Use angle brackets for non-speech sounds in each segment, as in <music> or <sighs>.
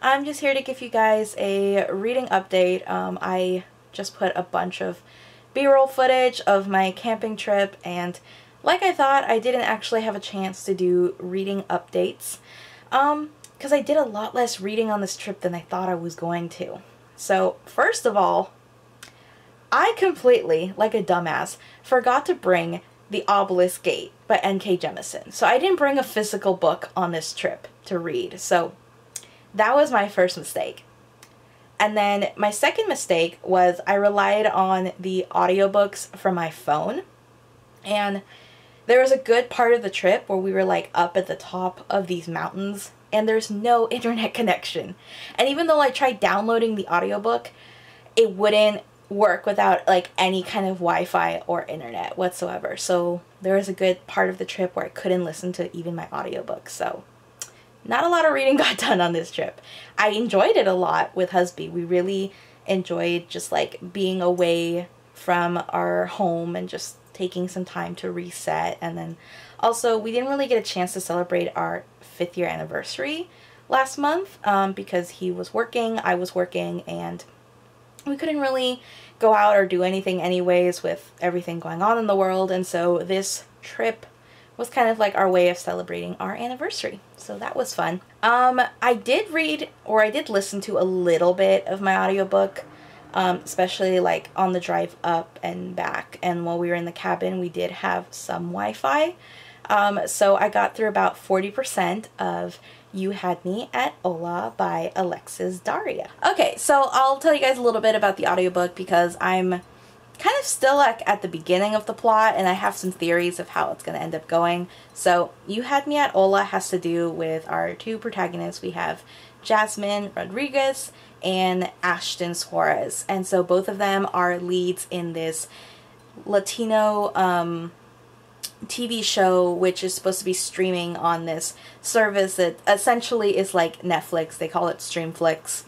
I'm just here to give you guys a reading update. Um, I just put a bunch of b-roll footage of my camping trip and like I thought I didn't actually have a chance to do reading updates um because I did a lot less reading on this trip than I thought I was going to. So first of all I completely, like a dumbass, forgot to bring The Obelisk Gate by N.K. Jemisin. So I didn't bring a physical book on this trip to read. So that was my first mistake. And then my second mistake was I relied on the audiobooks from my phone. And there was a good part of the trip where we were like up at the top of these mountains and there's no <laughs> internet connection. And even though I tried downloading the audiobook, it wouldn't work without like any kind of Wi-Fi or internet whatsoever. So there was a good part of the trip where I couldn't listen to even my audiobook. So not a lot of reading <laughs> got done on this trip. I enjoyed it a lot with Husby. We really enjoyed just like being away from our home and just taking some time to reset. And then also, we didn't really get a chance to celebrate our fifth year anniversary last month um, because he was working, I was working, and we couldn't really go out or do anything anyways with everything going on in the world. And so this trip was kind of like our way of celebrating our anniversary. So that was fun. Um, I did read or I did listen to a little bit of my audiobook, um, especially like on the drive up and back. And while we were in the cabin, we did have some Wi-Fi. Um, so I got through about 40% of You Had Me at Hola by Alexis Daria. Okay, so I'll tell you guys a little bit about the audiobook because I'm kind of still like at the beginning of the plot and I have some theories of how it's going to end up going. So You Had Me at Hola has to do with our two protagonists. We have Jasmine Rodriguez and Ashton Suarez. And so both of them are leads in this Latino um, TV show which is supposed to be streaming on this service that essentially is like Netflix. They call it Streamflix.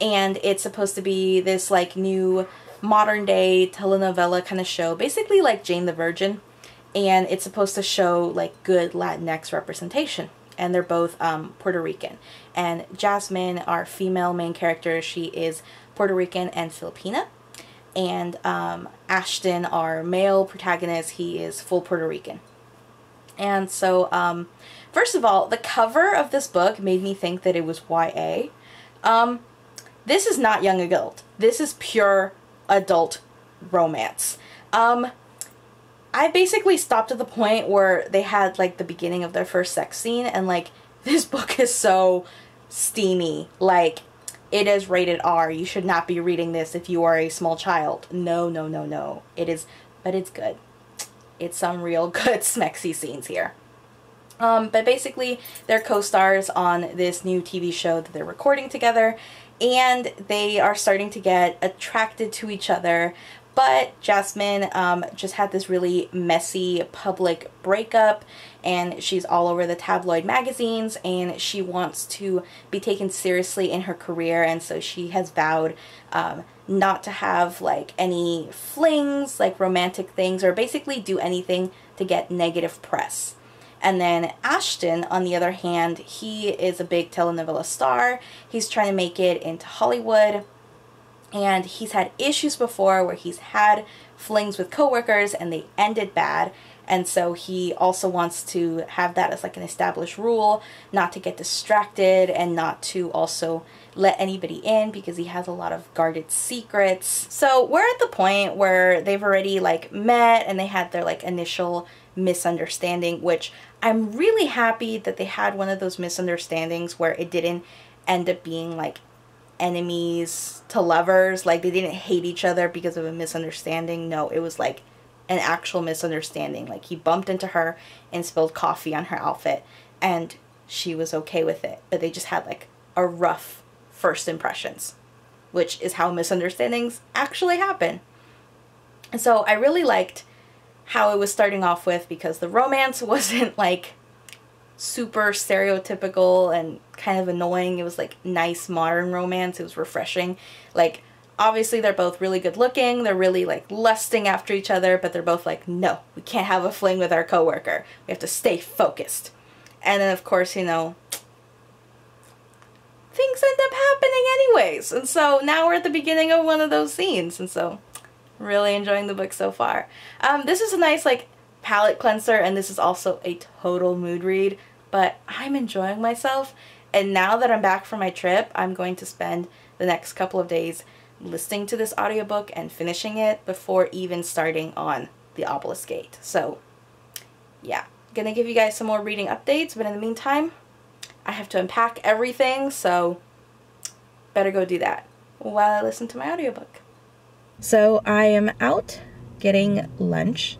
And it's supposed to be this like new modern day telenovela kind of show, basically like Jane the Virgin, and it's supposed to show like good Latinx representation. And they're both um, Puerto Rican. And Jasmine, our female main character, she is Puerto Rican and Filipina. And um, Ashton, our male protagonist, he is full Puerto Rican. And so, um, first of all, the cover of this book made me think that it was YA. Um, this is not young adult. This is pure adult romance. Um, I basically stopped at the point where they had like the beginning of their first sex scene and like <laughs> this book is so steamy. Like it is rated R. You should not be reading this if you are a small child. No, no, no, no. It is, but it's good. It's some real <laughs> good smexy scenes here. Um, but basically, they're co-stars on this new TV show that they're recording together, and they are starting to get attracted to each other. But Jasmine um, just had this really messy public breakup, and she's all over the tabloid magazines, and she wants to be taken seriously in her career, and so she has vowed um, not to have like any flings, like romantic things, or basically do anything to get negative press. And then Ashton, on the other hand, he is a big telenovela star. He's trying to make it into Hollywood. And he's had issues before where he's had flings with coworkers and they ended bad. And so he also wants to have that as like an established rule, not to get distracted and not to also let anybody in because he has a lot of guarded secrets. So we're at the point where they've already like met and they had their like initial misunderstanding, which I'm really happy that they had one of those misunderstandings where it didn't end up being like enemies to lovers. Like they didn't hate each other because of a misunderstanding. No, it was like an actual misunderstanding. Like he bumped into her and spilled coffee on her outfit and she was okay with it. But they just had like a rough first impressions, which is how misunderstandings actually happen. So I really liked how it was starting off with because the romance <laughs> wasn't like super stereotypical and kind of annoying. It was like nice modern romance. It was refreshing. Like obviously they're both really good looking. They're really like lusting after each other, but they're both like, no, we can't have a fling with our coworker. We have to stay focused. And then of course, you know, things end up happening anyways. And so now we're at the beginning of one of those scenes. And so really enjoying the book so far. Um, this is a nice like palate cleanser and this is also a total mood read. But I'm enjoying myself. And now that I'm back from my trip, I'm going to spend the next couple of days listening to this audiobook and finishing it before even starting on the Obelisk Gate. So yeah, gonna give you guys some more reading updates, but in the meantime, I have to unpack everything, so better go do that while I listen to my audiobook. So I am out getting lunch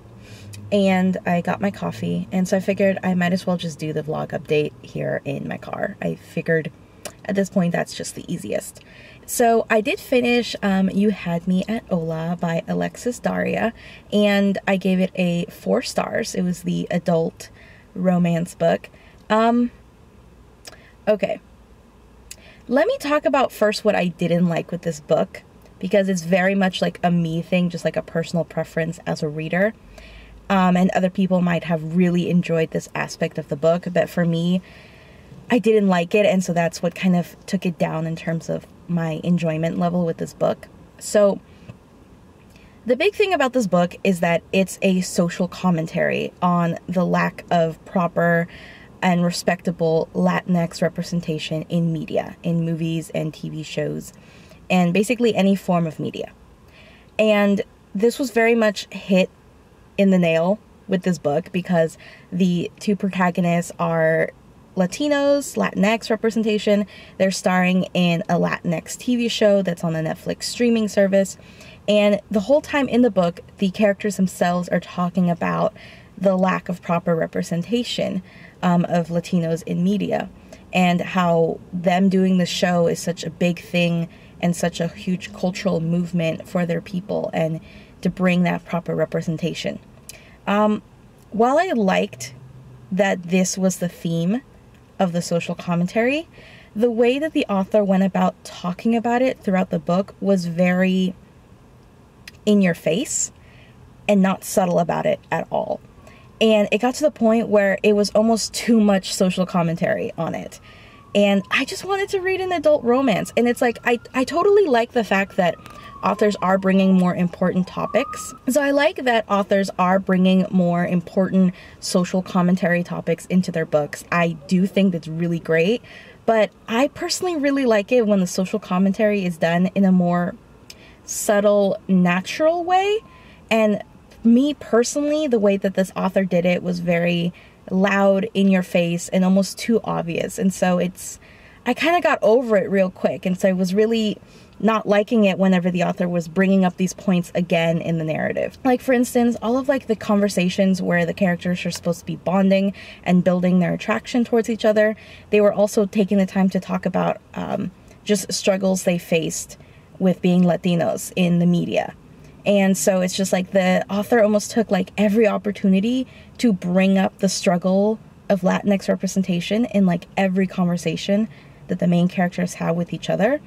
and I got my coffee and so I figured I might as well just do the vlog update here in my car. I figured at this point that's just the easiest. So I did finish um, You Had Me at Hola by Alexis Daria, and I gave it a four stars. It was the adult romance book. Um, okay. Let me talk about first what I didn't like with this book, because it's very much like a me thing, just like a personal preference as a reader. Um, and other people might have really enjoyed this aspect of the book, but for me, I didn't like it, and so that's what kind of took it down in terms of my enjoyment level with this book. So, the big thing about this book is that it's a social commentary on the lack of proper and respectable Latinx representation in media, in movies and TV shows, and basically any form of media. And this was very much hit in the nail with this book because the two protagonists are Latinos, Latinx representation. They're starring in a Latinx TV show that's on the Netflix streaming service. And the whole time in the book, the characters themselves are talking about the lack of proper representation um, of Latinos in media and how them doing the show is such a big thing and such a huge cultural movement for their people and to bring that proper representation. Um, while I liked that this was the theme of the social commentary, the way that the author went about talking about it throughout the book was very in your face and not subtle about it at all. And it got to the point where it was almost too much social commentary on it. And I just wanted to read an adult romance. And it's like, I, I totally like the fact that authors are bringing more important topics. So I like that authors are bringing more important social commentary topics into their books. I do think that's really great, but I personally really like it when the social commentary is done in a more subtle, natural way. And me personally, the way that this author did it was very loud, in your face, and almost too obvious. And so it's, I kind of got over it real quick. And so I was really not liking it whenever the author was bringing up these points again in the narrative. Like for instance, all of like the conversations where the characters are supposed to be bonding and building their attraction towards each other, they were also taking the time to talk about um, just struggles they faced with being Latinos in the media. And so it's just like the author almost took like every opportunity to bring up the struggle of Latinx representation in like every conversation that the main characters have with each other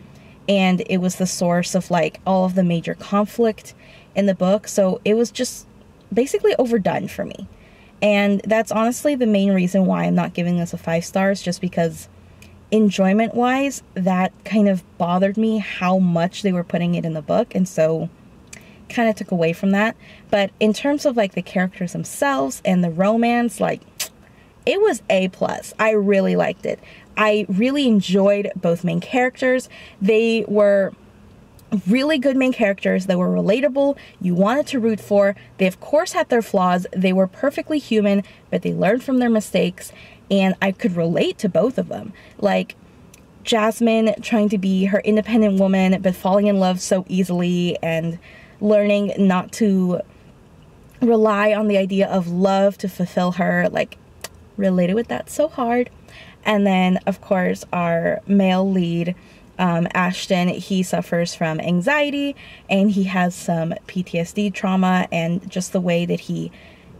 and it was the source of like all of the major conflict in the book. So it was just basically overdone for me. And that's honestly the main reason why I'm not giving this a five stars, just because enjoyment wise, that kind of bothered me how much they were putting it in the book. And so kind of took away from that. But in terms of like the characters themselves and the romance, like it was A plus. I really liked it. I really enjoyed both main characters. They were really good main characters that were relatable, you wanted to root for. They, of course, had their flaws. They were perfectly human, but they learned from their mistakes, and I could relate to both of them. Like, Jasmine trying to be her independent woman, but falling in love so easily and learning not to rely on the idea of love to fulfill her. Like, related with that so hard. And then, of course, our male lead, um, Ashton, he suffers from anxiety and he has some PTSD trauma, and just the way that he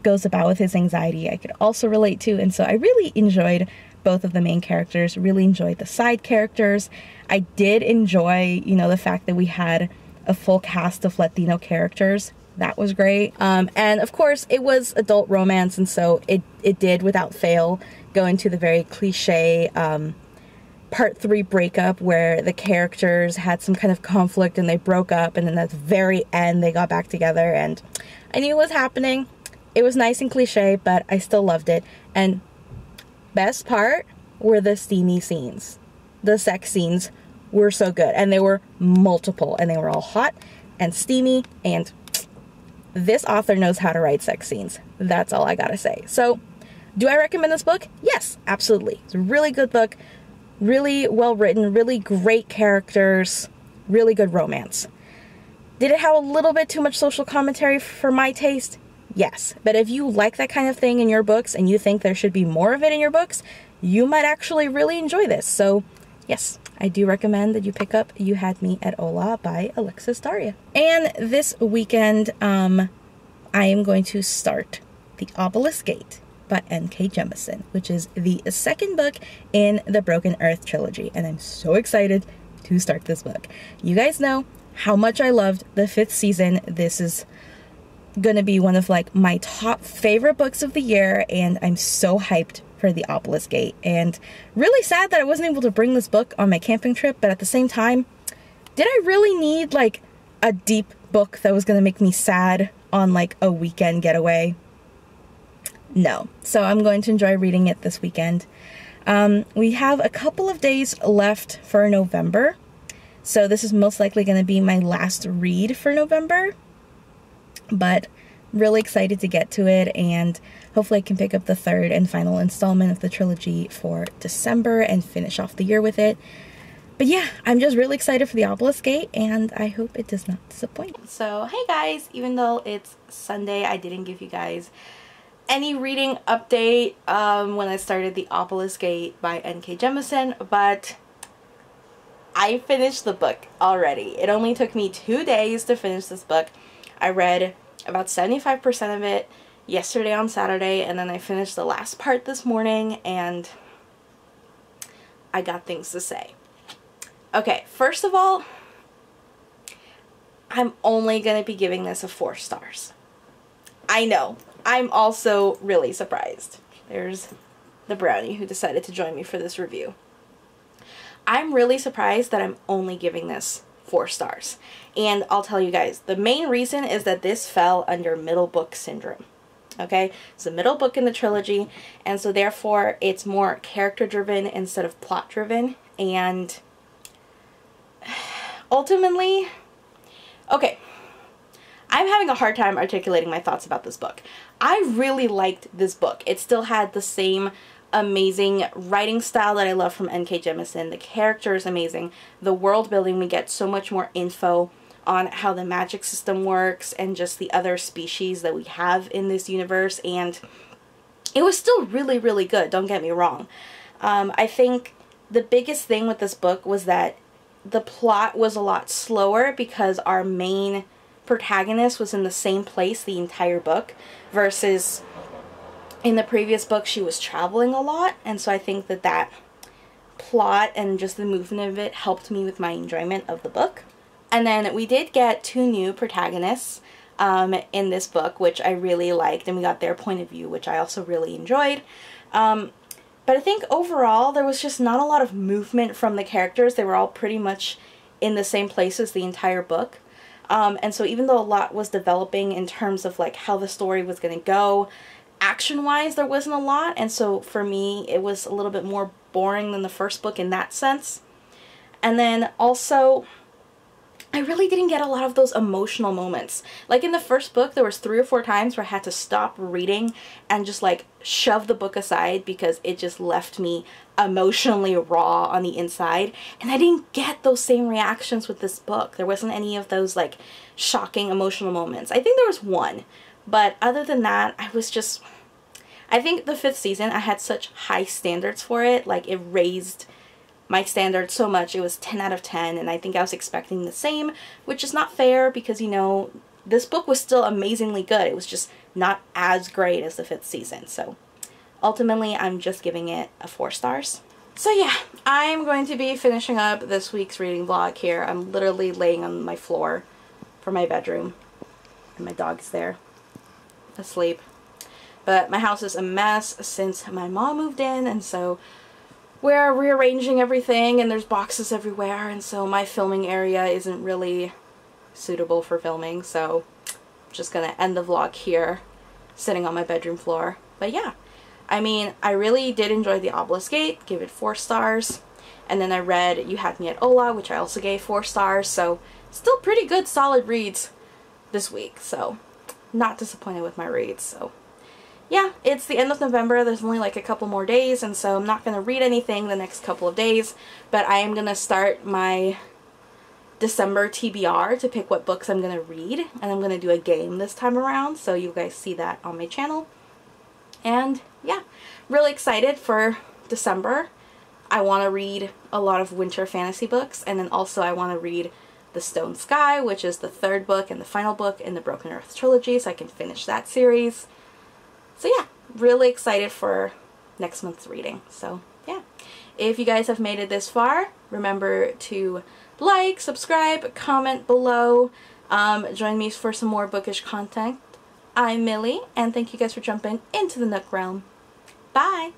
goes about with his anxiety, I could also relate to. And so I really enjoyed both of the main characters, really enjoyed the side characters. I did enjoy, you know, the fact that we had a full cast of Latino characters. That was great. Um, and of course, it was adult romance, and so it, it did, without fail, go into the very cliche um, part three breakup where the characters had some kind of conflict and they broke up, and then at the very end they got back together, and I knew it was happening. It was nice and cliche, but I still loved it. And best part were the steamy scenes. The sex scenes were so good, and they were multiple, and they were all hot and steamy, and this author knows how to write sex scenes. That's all I gotta say. So, do I recommend this book? Yes, absolutely. It's a really good book, really well written, really great characters, really good romance. Did it have a little bit too much social commentary for my taste? Yes. But if you like that kind of thing in your books and you think there should be more of it in your books, you might actually really enjoy this. So, yes, I do recommend that you pick up You Had Me at Hola by Alexis Daria. And this weekend, um, I am going to start The Obelisk Gate by N.K. Jemisin, which is the second book in the Broken Earth trilogy. And I'm so excited to start this book. You guys know how much I loved the fifth season. This is gonna be one of like my top favorite books of the year and I'm so hyped for the Obelisk Gate. And really sad that I wasn't able to bring this book on my camping trip but at the same time did I really need like a deep book that was gonna make me sad on like a weekend getaway? No. So I'm going to enjoy reading it this weekend. Um, we have a couple of days left for November. So this is most likely going to be my last read for November. But really excited to get to it and hopefully I can pick up the third and final installment of the trilogy for December and finish off the year with it. But yeah, I'm just really excited for the Obelisk Gate and I hope it does not disappoint. So hey guys, even though it's Sunday, I didn't give you guys any reading update um, when I started the Obelisk Gate by N.K. Jemisin, but I finished the book already. It only took me two days to finish this book. I read about 75% of it yesterday on Saturday and then I finished the last part this morning and I got things to say. Okay, first of all, I'm only going to be giving this a four stars. I know. I'm also really surprised. There's the brownie who decided to join me for this review. I'm really surprised that I'm only giving this four stars. And I'll tell you guys, the main reason is that this fell under middle book syndrome. Okay, it's the middle book in the trilogy, and so therefore it's more character driven instead of plot driven. And <sighs> ultimately, okay, I'm having a hard time articulating my thoughts about this book. I really liked this book. It still had the same amazing writing style that I love from N.K. Jemisin. The character is amazing. The world building, we get so much more info on how the magic system works and just the other species that we have in this universe. And it was still really, really good, don't get me wrong. Um, I think the biggest thing with this book was that the plot was a lot slower because our main protagonist was in the same place the entire book versus in the previous book she was traveling a lot and so I think that that plot and just the movement of it helped me with my enjoyment of the book. And then we did get two new protagonists um, in this book, which I really liked, and we got their point of view, which I also really enjoyed. Um, but I think overall there was just not a lot of movement from the characters. They were all pretty much in the same places the entire book. Um, and so even though a lot was developing in terms of like how the story was going to go action wise there wasn't a lot and so for me it was a little bit more boring than the first book in that sense and then also I really didn't get a lot of those emotional moments. Like in the first book, there was three or four times where I had to stop reading and just like shove the book aside because it just left me emotionally raw on the inside. And I didn't get those same reactions with this book. There wasn't any of those like shocking emotional moments. I think there was one, but other than that, I was just... I think the fifth season, I had such high standards for it. Like, it raised my standards so much. It was 10 out of 10, and I think I was expecting the same, which is not fair because, you know, this book was still amazingly good. It was just not as great as the fifth season. So, ultimately, I'm just giving it a 4 stars. So yeah, I'm going to be finishing up this week's reading vlog here. I'm literally laying on my floor for my bedroom, and my dog's there asleep. But my house is a mess since my mom moved in and so we're rearranging everything and there's boxes everywhere and so my filming area isn't really suitable for filming so I'm just gonna end the vlog here sitting on my bedroom floor. But yeah, I mean, I really did enjoy The Obelisk Gate, give it four stars. And then I read You Had Me at Hola which I also gave four stars. So still pretty good solid reads this week. So not disappointed with my reads. So yeah, it's the end of November. There's only like a couple more days, and so I'm not going to read anything the next couple of days, but I am going to start my December TBR to pick what books I'm going to read, and I'm going to do a game this time around, so you guys see that on my channel. And yeah, really excited for December. I want to read a lot of winter fantasy books, and then also I want to read The Stone Sky, which is the third book and the final book in the Broken Earth trilogy, so I can finish that series. So yeah, really excited for next month's reading. So yeah, if you guys have made it this far, remember to like, subscribe, comment below, um, join me for some more bookish content. I'm Millie, and thank you guys for jumping into the Nook Realm. Bye!